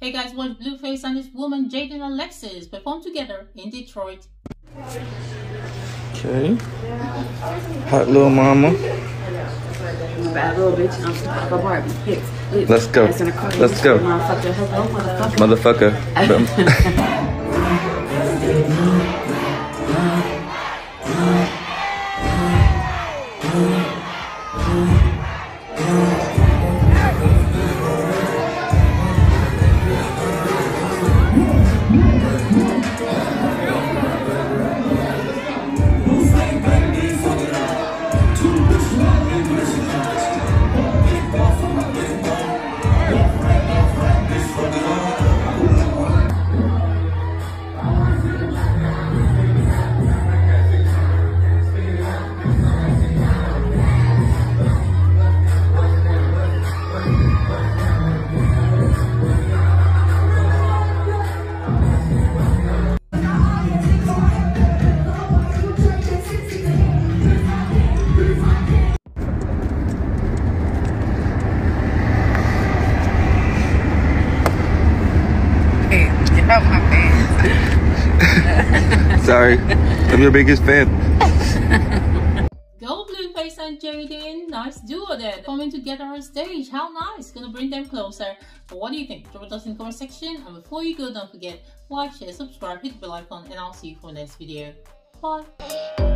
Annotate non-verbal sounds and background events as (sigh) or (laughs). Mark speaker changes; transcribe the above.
Speaker 1: Hey guys, watch Blueface and his woman Jaidyn Alexis perform together in Detroit.
Speaker 2: Okay. Hot little mama.
Speaker 3: Bad little bitch. I'm stuck Barbie. Hits. Hits.
Speaker 2: Let's go.
Speaker 3: Ass in a car.
Speaker 2: Let's go.
Speaker 3: Motherfucker. Hello, motherfucker.
Speaker 2: Motherfucker. (laughs)
Speaker 3: My (laughs) face.
Speaker 2: Sorry. I'm your biggest fan. (laughs)
Speaker 1: Go Blueface and Jaidyn, nice duo there, coming together on stage. How nice, gonna bring them closer. But what do you think? Drop it us in the comment section. And before you go, don't forget like, share, subscribe, hit the bell icon, and I'll see you for the next video. Bye.